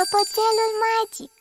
Clopoțelul magic.